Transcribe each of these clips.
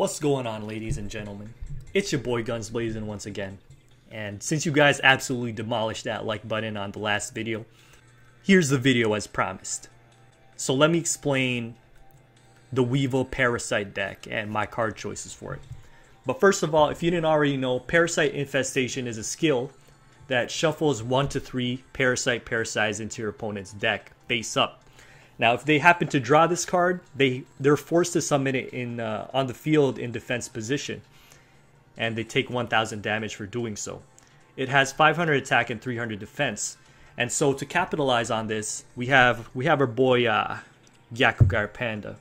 What's going on, ladies and gentlemen? It's your boy Guns Blazing once again. And since you guys absolutely demolished that like button on the last video, here's the video as promised. So let me explain the Weevil Parasite deck and my card choices for it. But first of all, if you didn't already know, Parasite Infestation is a skill that shuffles 1 to 3 Parasite Paracides into your opponent's deck face up. Now, if they happen to draw this card, they they're forced to summon it in uh, on the field in defense position, and they take 1,000 damage for doing so. It has 500 attack and 300 defense, and so to capitalize on this, we have we have our boy uh, Gyaku-Gire Panda.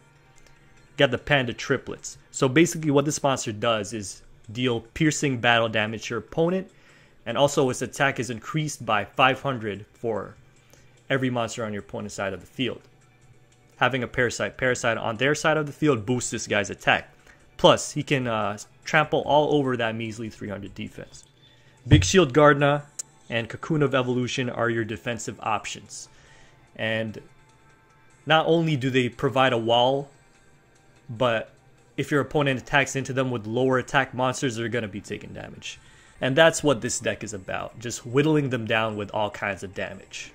Got the Panda triplets. So basically, what this monster does is deal piercing battle damage to your opponent, and also its attack is increased by 500 for every monster on your opponent's side of the field having a parasite paracide on their side of the field boosts this guy's attack. Plus, he can uh, trample all over that measly 300 defense. Big Shield Gardna and Cocoon of Evolution are your defensive options. And not only do they provide a wall, but if your opponent attacks into them with lower attack monsters, they're going to be taking damage. And that's what this deck is about, just whittling them down with all kinds of damage.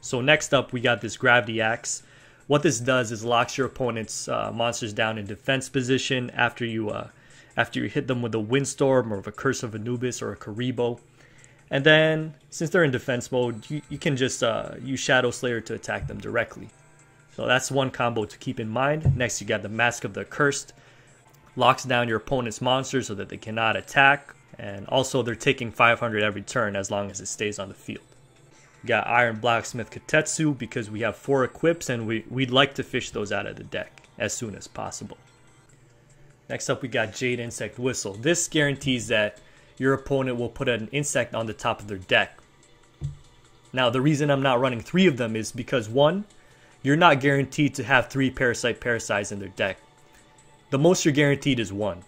So next up, we got this Gravity Axe. What this does is locks your opponent's uh, monsters down in defense position after you uh, after you hit them with a Windstorm or a Curse of Anubis or a Kuriboh. And then, since they're in defense mode, you, you can just uh, use Shadow Slayer to attack them directly. So that's one combo to keep in mind. Next, you got the Mask of the Cursed. Locks down your opponent's monsters so that they cannot attack. And also, they're taking 500 every turn as long as it stays on the field got Iron Blacksmith Kotetsu because we have four equips and we, we'd like to fish those out of the deck as soon as possible. Next up we got Jade Insect Whistle. This guarantees that your opponent will put an insect on the top of their deck. Now the reason I'm not running three of them is because one, you're not guaranteed to have three Parasite Paracides in their deck. The most you're guaranteed is one.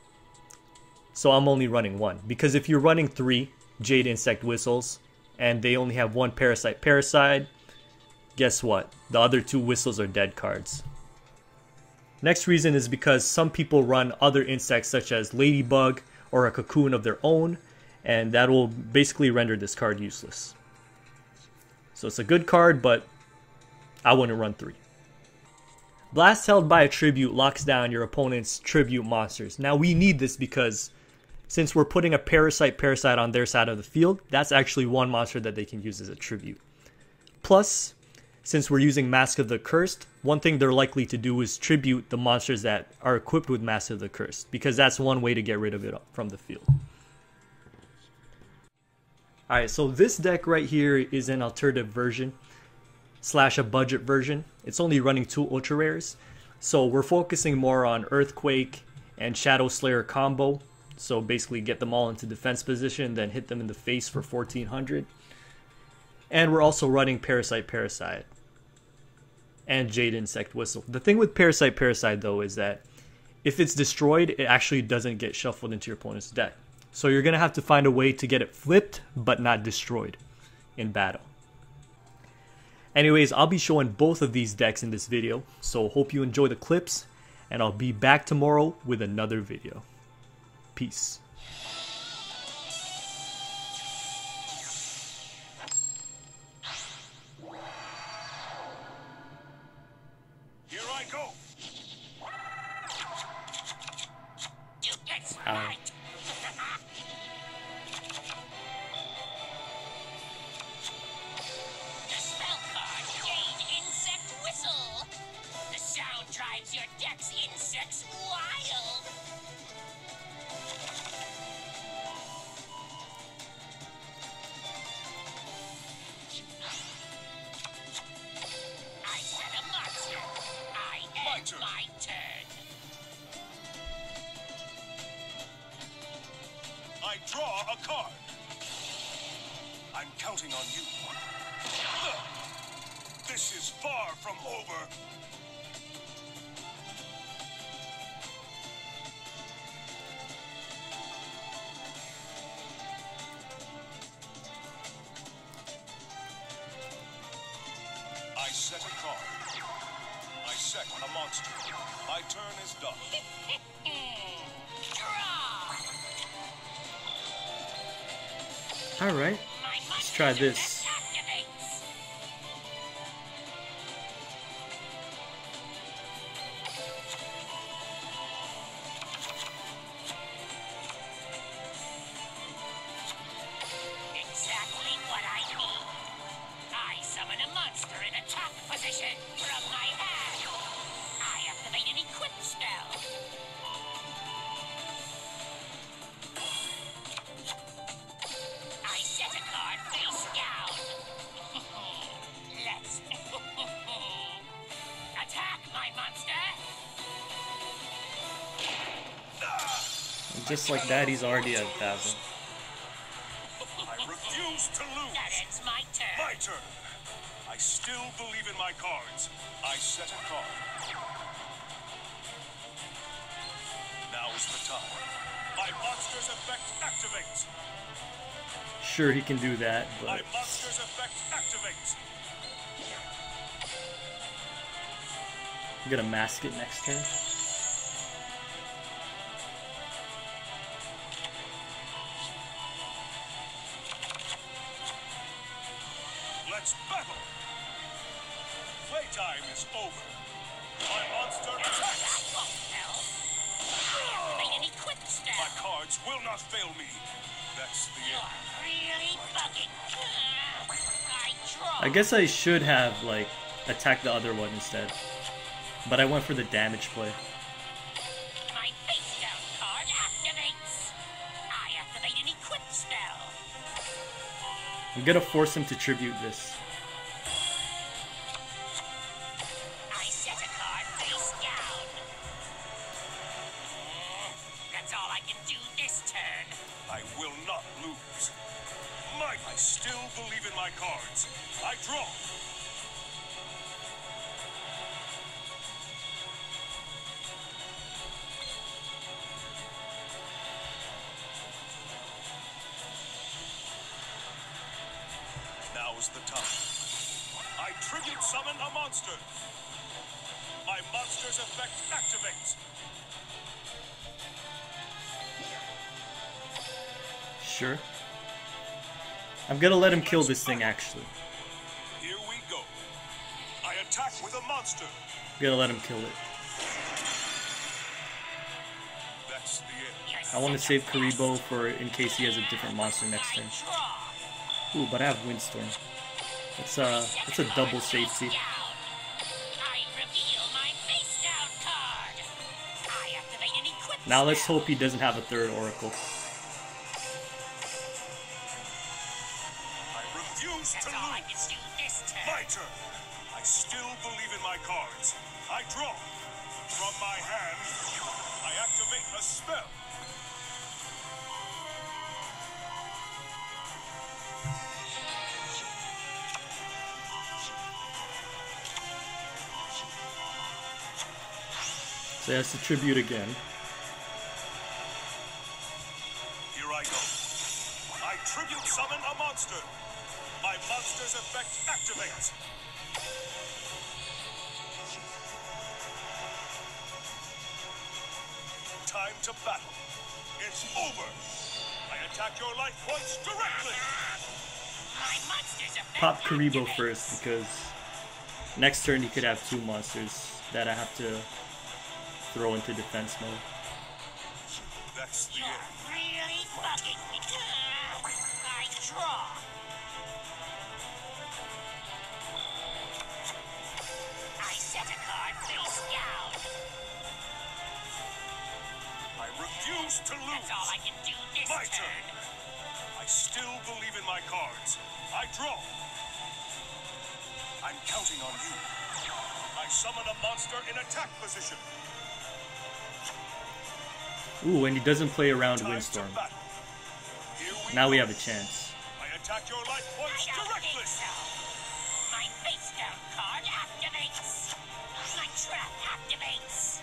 So I'm only running one. Because if you're running three Jade Insect Whistles, and they only have one Parasite Paracide, guess what? The other two whistles are dead cards. Next reason is because some people run other insects such as Ladybug or a cocoon of their own, and that will basically render this card useless. So it's a good card, but I wouldn't run three. Blast held by a tribute locks down your opponent's tribute monsters. Now we need this because since we're putting a parasite paracide on their side of the field, that's actually one monster that they can use as a tribute. Plus, since we're using Mask of the Cursed, one thing they're likely to do is tribute the monsters that are equipped with Mask of the Cursed, because that's one way to get rid of it from the field. Alright, so this deck right here is an alternative version, slash a budget version. It's only running two ultra rares, so we're focusing more on Earthquake and Shadow Slayer combo so basically get them all into defense position, then hit them in the face for 1400. And we're also running Parasite Paracide and Jade Insect Whistle. The thing with Parasite Paracide though is that if it's destroyed, it actually doesn't get shuffled into your opponent's deck. So you're going to have to find a way to get it flipped but not destroyed in battle. Anyways, I'll be showing both of these decks in this video, so hope you enjoy the clips, and I'll be back tomorrow with another video. Peace. Draw a card. I'm counting on you. This is far from over. Alright. Let's try this. And just like that, he's already at 1,000. I refuse to lose. That ends my turn. My turn. I still believe in my cards. I set a card. Now is the time. My monster's effect activates. Sure, he can do that, My but monster's effect activates. I'm gonna mask it next turn. Will not fail me. That's the You're end. really bugging. I. I guess I should have, like, attacked the other one instead. But I went for the damage play. My face down card activates. I activate an equip spell. I'm gonna force him to tribute this. Now the time. I tribute summon a monster. My monster's effect activates. Sure. I'm gonna let him kill this thing, actually. Here we go. I attack with a monster. I'm gonna let him kill it. That's the end. I want to save Kuriboh for in case he has a different monster next turn. Ooh, but I have Windstorm. It's a, it's a double safety. Now let's hope he doesn't have a third Oracle. So he has to tribute again. Here I go. I tribute summon a monster. My monster's effect activates. Time to battle. It's over. I attack your life points directly. My monster's effect Pop Kuriboh first because next turn he could have two monsters that I have to throw into defense mode. That's the You're end. really bugging me. I draw. I set a card face down. I refuse to lose. That's all I can do this My turn. turn. I still believe in my cards. I draw. I'm counting on you. I summon a monster in attack position. Ooh, and he doesn't play around Windstorm. to battle. Here we Now we have a chance. I attack your life points directly. think so. My face down card activates. My trap activates.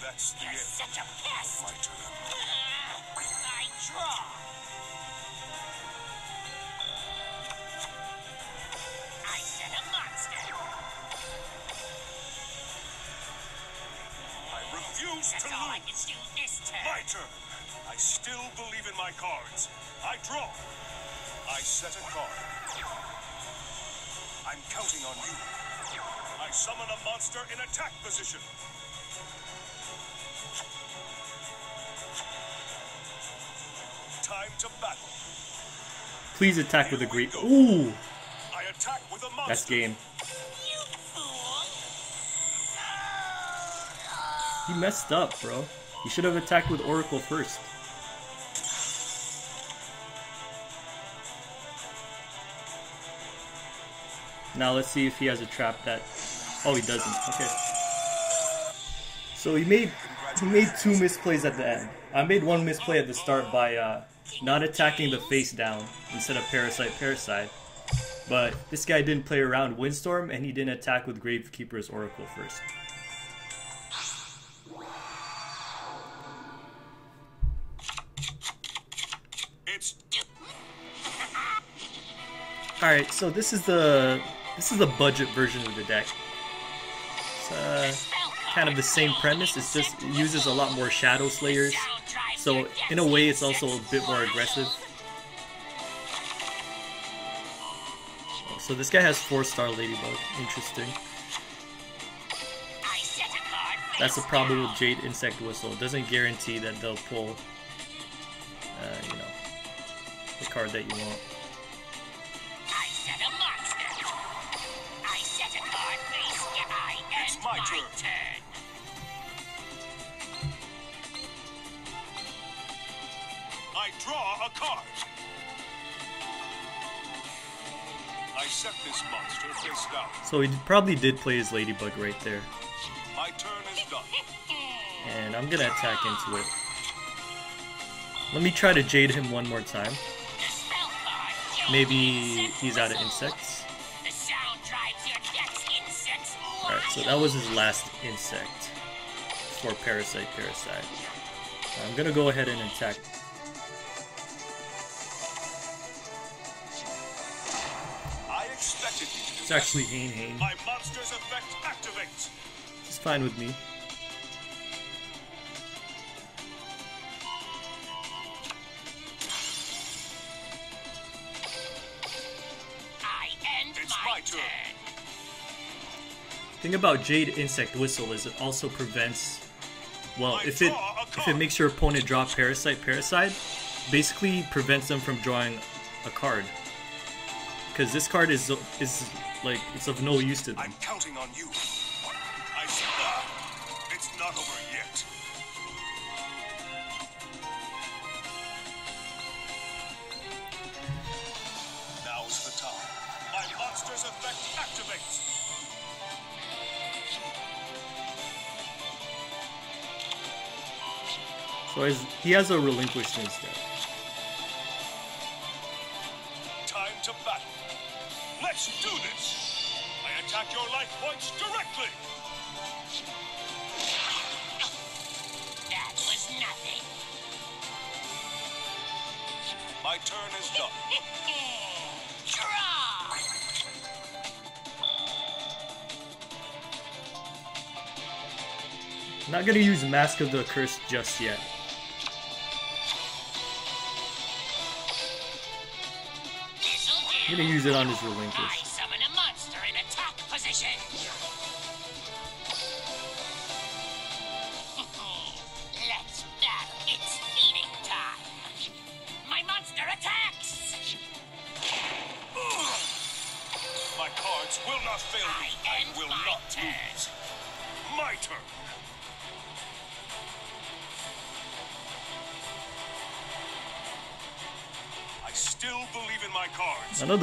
That's the You're end. such a pest. My turn. I draw. To That's all I can do this turn. My turn. I still believe in my cards. I draw. I set a card. I'm counting on you. I summon a monster in attack position. Time to battle. Please attack with a great. Ooh, I attack with a monster. that's game. He messed up, bro. He should have attacked with Oracle first. Now let's see if he has a trap that. Oh, he doesn't. Okay. So he made he made two misplays at the end. I made one misplay at the start by uh, not attacking the face down instead of parasite paracide. But this guy didn't play around Windstorm and he didn't attack with Gravekeeper's Oracle first. All right, so this is the this is the budget version of the deck. It's uh, kind of the same premise. It's just it uses a lot more Shadow Slayers, so in a way, it's also a bit more aggressive. So this guy has four star Ladybug. Interesting. That's the problem with. Jade Insect Whistle. It doesn't guarantee that they'll pull, uh, you know, the card that you want. It's end my my turn. turn. I draw a card. I set this monster face down. So he probably did play his Ladybug right there. My turn is done. And I'm gonna attack into it. Let me try to Jade him one more time. The spell card kills Maybe he's out of insects. So that was his last insect for Parasite Paracide. I'm gonna go ahead and attack. I expected you to do It's actually Hane Hane. My monster's effect activates. It's fine with me. Thing about Jade Insect Whistle is it also prevents well, if it if it makes your opponent draw Parasite Paracide, basically prevents them from drawing a card. Cause this card is is like it's of no use to them. I'm counting on you. I see. Ah, it's not over So his, he has a relinquished instead. Time to battle. Let's do this. I attack your life points directly. That was nothing. My turn is done. Draw. Not gonna use Mask of the Curse just yet. I'm gonna use it on his relinquish.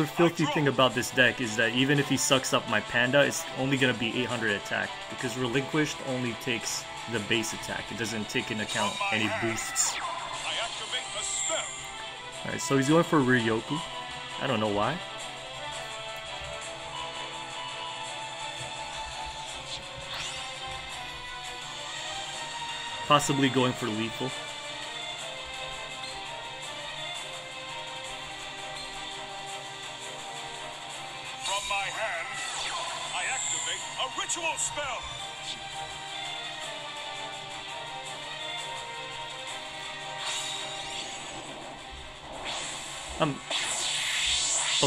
Another filthy thing about this deck is that even if he sucks up my panda, it's only gonna be 800 attack because relinquished only takes the base attack. It doesn't take into account any boosts. I activate a spell. Alright, so he's going for Ryoku. I don't know why. Possibly going for lethal.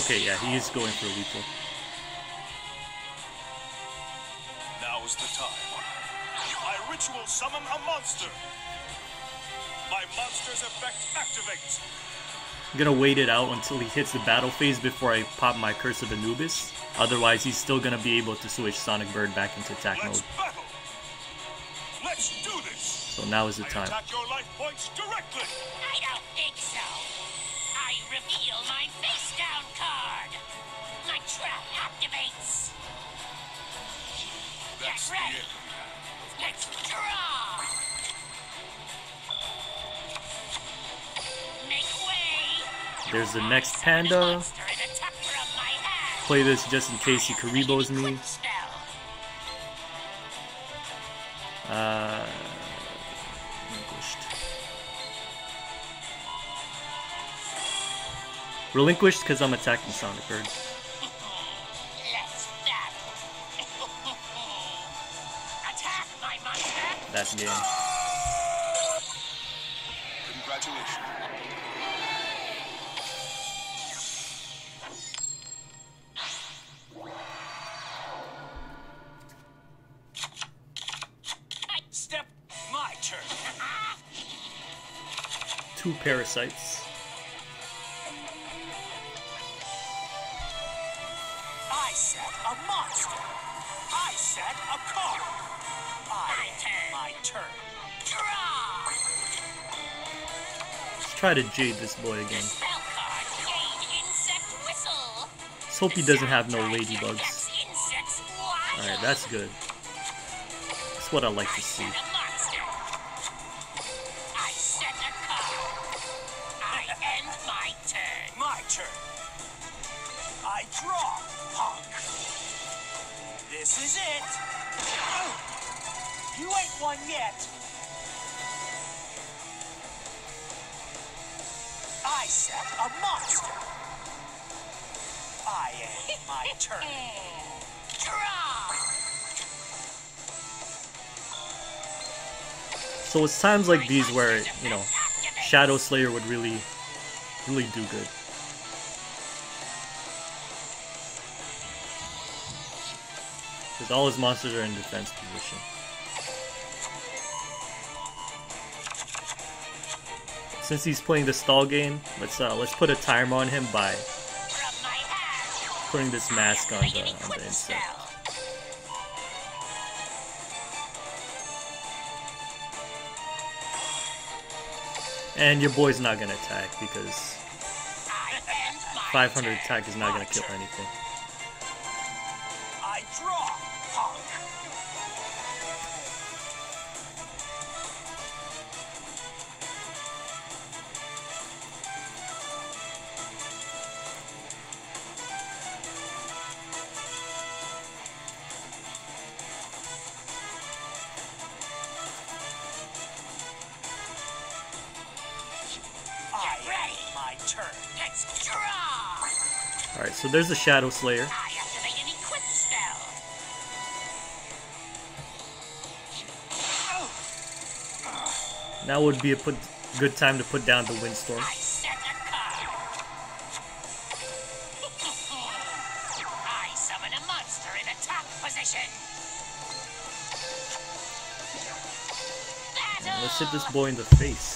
Okay, yeah, he is going for lethal. Now is the time. I ritual summon a monster. My monster's effect activates. I'm gonna wait it out until he hits the battle phase before I pop my Curse of Anubis. Otherwise, he's still gonna be able to switch Sonic Bird back into attack Let's mode. battle. Let's do this. So now is the I time. Trap activates. That's Get ready. the. Let's draw. Make way. There's the next panda. monster and attack from my hand. Play this just in case he Kuribohs me. Uh, relinquished. Relinquished because I'm attacking Sonic Bird. That's game. Congratulations. Step my turn. Two parasites. I set a monster. I set a card. I turn. My turn. Draw. Let's try to jade this boy again. Let's hope he doesn't have no ladybugs. Alright, that's good. That's what I like to see. My turn. So it's times like these where, you know, Shadow Slayer would really, really do good. Because all his monsters are in defense position. Since he's playing the stall game, let's uh, let's put a timer on him by. Putting this mask on the on the. And your boy's not gonna attack because I end my 500 attack is not gonna kill anything. There's the Shadow Slayer. I activate an equip spell. Now would be a put, good time to put down the Windstorm. I set a card. I summon a monster in attack position. Battle. Let's hit this boy in the face.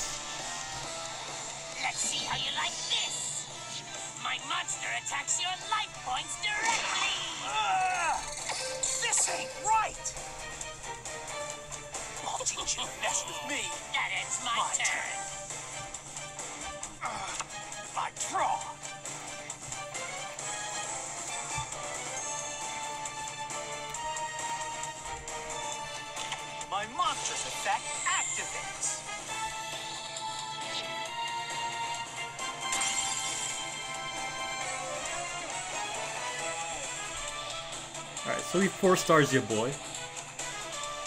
Alright, so he four stars your boy.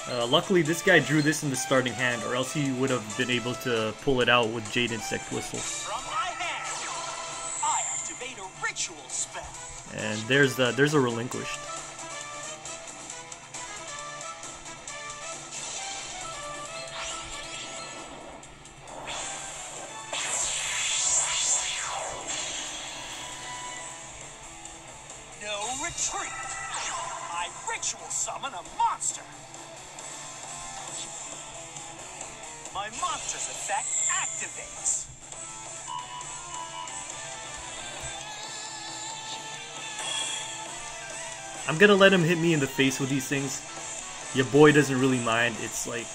Uh, luckily, this guy drew this in the starting hand, or else he would have been able to pull it out with Jade Insect Whistle. From my hand, I activate a ritual spell. And there's the there's a relinquished. I'm gonna let him hit me in the face with these things. Your boy doesn't really mind. It's like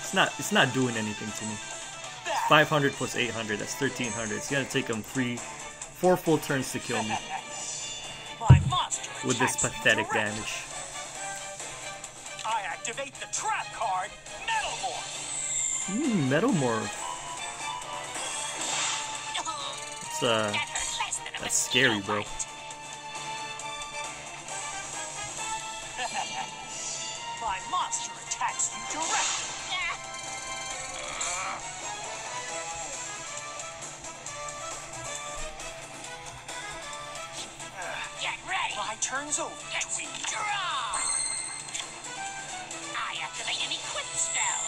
it's not it's not doing anything to me. 500 plus 800, that's 1300. It's gonna take him three, four full turns to kill me with this pathetic damage. I activate the trap card, Metal Morph. Mmm, Metal Morph. It's uh, That hurt less than a That's scary, bro. Turn's over, Let's Tweed. draw. I activate an equip spell.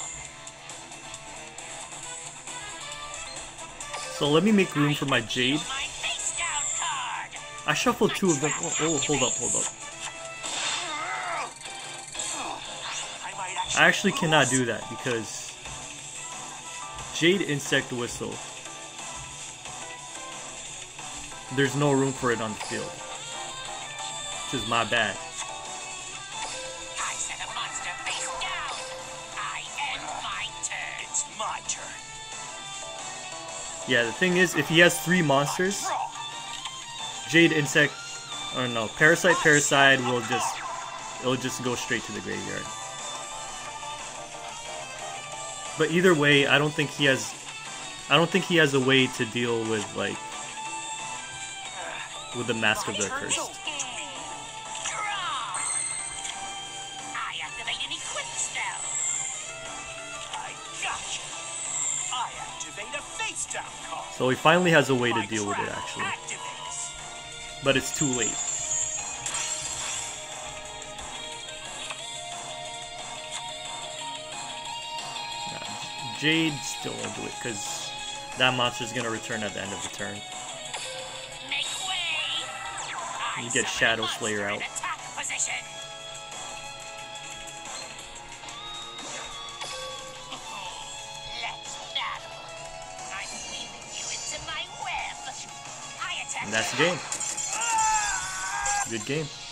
so let me make room for my Jade. reveal My face down card. I shuffled two of them. Oh, oh, hold up, hold up. I actually cannot do that because Jade Insect Whistle. There's no room for it on the field. Which is my bad. I set a monster face down. I end my turn. It's my turn. Yeah, the thing is, if he has three monsters, Jade Insect, or no, Parasite Paracide will just, it'll just go straight to the graveyard. But either way, I don't think he has, I don't think he has a way to deal with like, with the Mask of the turn's So he finally has a way to deal with it actually, but it's too late. Nah, Jade still won't do it because that monster's gonna return at the end of the turn. Make way. I You get Shadow Slayer out. That's the game. Good game.